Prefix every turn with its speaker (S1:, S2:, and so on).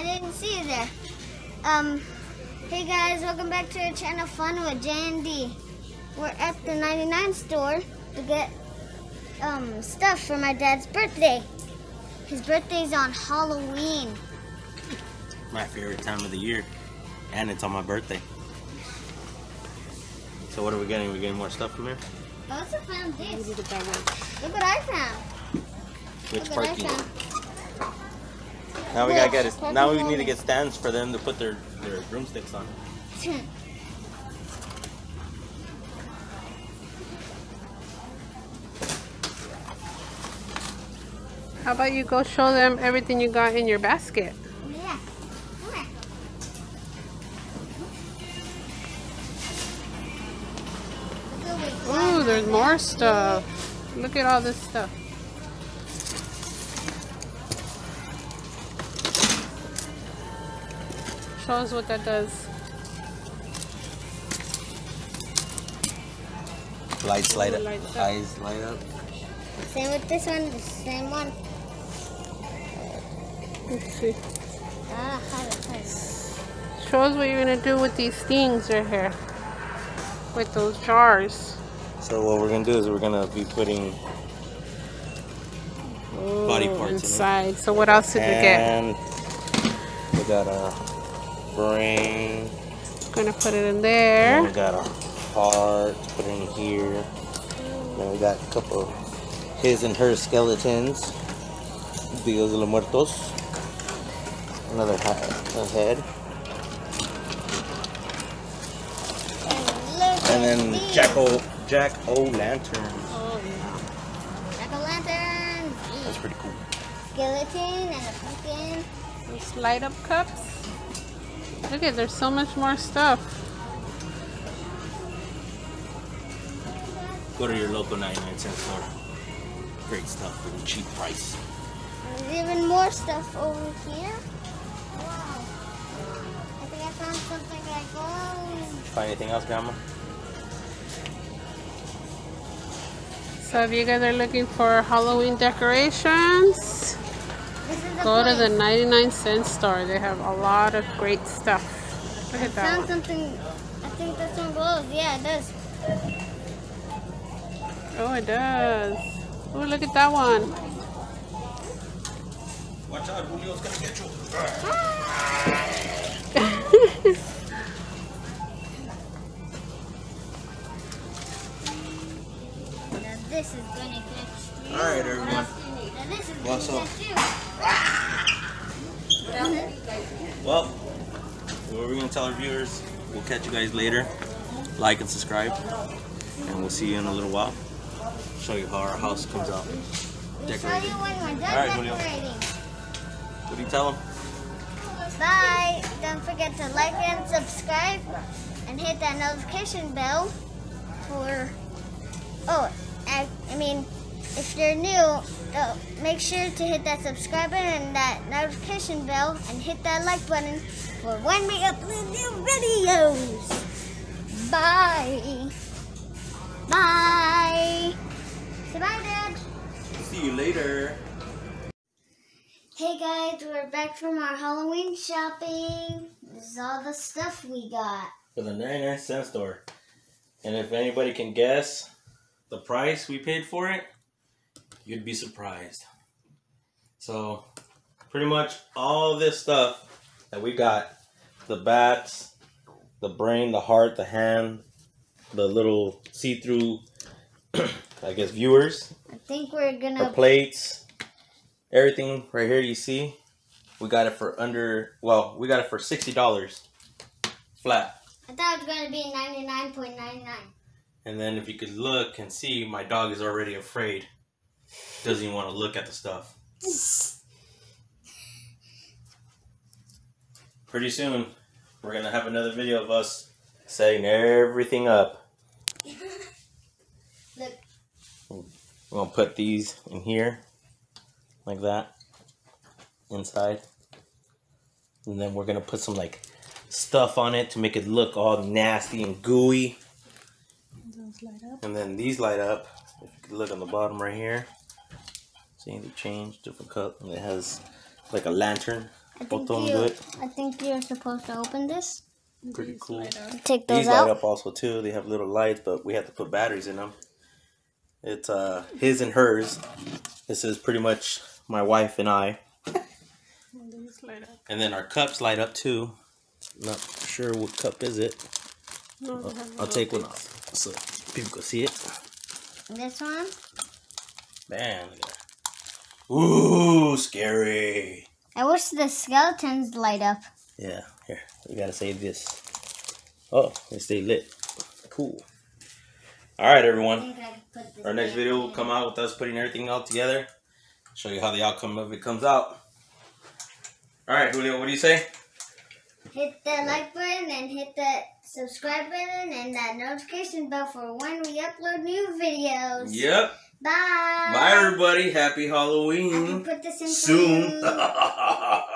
S1: I didn't see you there. Um, hey guys, welcome back to our channel Fun with J and D. We're at the 99 store to get um stuff for my dad's birthday. His birthday's on Halloween.
S2: My favorite time of the year. And it's on my birthday. So what are we getting? we getting more stuff from here?
S1: I also found this.
S3: Look at that one.
S1: Look what I found.
S2: Which
S1: Look what I
S2: parking?
S1: Found.
S2: Now we gotta get
S1: This
S2: it. Now we need to get stands for them to put their, their broomsticks on.
S3: How about you go show them everything you got in your basket?
S1: yeah. Come here. Look what we
S3: Ooh, there's more stuff. Look at all this stuff. Show us what that does.
S2: Lights light up.
S3: Lights up.
S2: Eyes light up.
S1: Same with this one, the same one.
S3: Let's see.
S1: Ah, how to play.
S3: Show us what you're gonna do with these things right here. With those jars.
S2: So what we're gonna do is we're gonna be putting Body
S3: Ooh,
S2: parts in it.
S3: inside. So what else did we get?
S2: and we got a brain.
S3: Gonna put it in
S2: And we
S3: there.
S2: got a heart. Put in here. Then we got a couple of his and her skeletons. Dios de los Muertos. Another ha- a head.
S1: And
S2: And then
S1: these.
S2: Jack O Jack O Lantern.
S3: Oh yeah.
S1: Jack-o'-lantern,
S2: That's pretty cool.
S1: skeleton, and a pumpkin.
S3: Those light up cups. Look at there's so much more stuff.
S2: Go to your local 99 cent store. Great stuff for a cheap price.
S1: There's even more stuff over here. Wow. I think I found something like.
S2: Find anything else, Grandma?
S3: So if you guys are looking for Halloween decorations,
S1: This is
S3: go to the 99 cent store. They have a lot of great stuff. Look
S1: I
S3: at that
S1: found
S3: one.
S1: something. I think this one glows. Yeah, it does.
S3: Oh, it does. Oh, look at that one.
S2: Watch out, Julio's gonna get you.
S1: Now this is gonna get you.
S2: All right, everyone. What's up? Well, what we're gonna tell our viewers, we'll catch you guys later. Like and subscribe, and we'll see you in a little while. Show you how our house comes out. Decorated.
S1: you when we're done
S2: All right, Julio. What do you tell them?
S1: Bye. Don't forget to like and subscribe and hit that notification bell for. Oh, I, I mean, if you're new, uh, make sure to hit that subscribe button and that notification bell and hit that like button for when we upload new videos. Bye. Bye. Say bye, Dad.
S2: See you later.
S1: Hey guys, we're back from our Halloween shopping. This is all the stuff we got.
S2: For the 99 cent store. And if anybody can guess the price we paid for it, you'd be surprised. So, pretty much all this stuff that we got the bats, the brain, the heart, the hand, the little see through, I guess, viewers,
S1: I think we're gonna.
S2: plates, everything right here you see. We got it for under, well, we got it for $60 flat.
S1: I thought it was be nine point nine nine.
S2: And then if you could look and see, my dog is already afraid. Doesn't even want to look at the stuff. Pretty soon, we're gonna have another video of us setting everything up.
S1: Look,
S2: We're gonna put these in here, like that, inside. And then we're gonna put some like stuff on it to make it look all nasty and gooey.
S3: Those light up.
S2: And then these light up. If you look on the bottom right here. See, they change different color. And it has like a lantern
S1: I
S2: Both
S1: think you.
S2: do it.
S1: I think you're supposed to open this.
S2: Pretty
S3: These
S2: cool.
S1: Take those
S2: These light up also too. They have little lights, but we have to put batteries in them. It's uh his and hers. This is pretty much my wife and I.
S3: These light up.
S2: And then our cups light up too. Not sure what cup is it.
S3: No,
S2: I'll, I'll take one off so people can see it.
S1: This one.
S2: Man, look at that. Ooh, scary.
S1: I wish the skeletons light up.
S2: Yeah, here we gotta save this. Oh, they stay lit. Cool. All right, everyone. Our next video will come out with us putting everything all together. Show you how the outcome of it comes out. All right, Julio, what do you say?
S1: Hit the like button and hit the subscribe button and that notification bell for when we upload new videos.
S2: Yep.
S1: Bye.
S2: Bye, everybody. Happy
S1: I can
S2: Halloween.
S1: put this in
S2: Soon.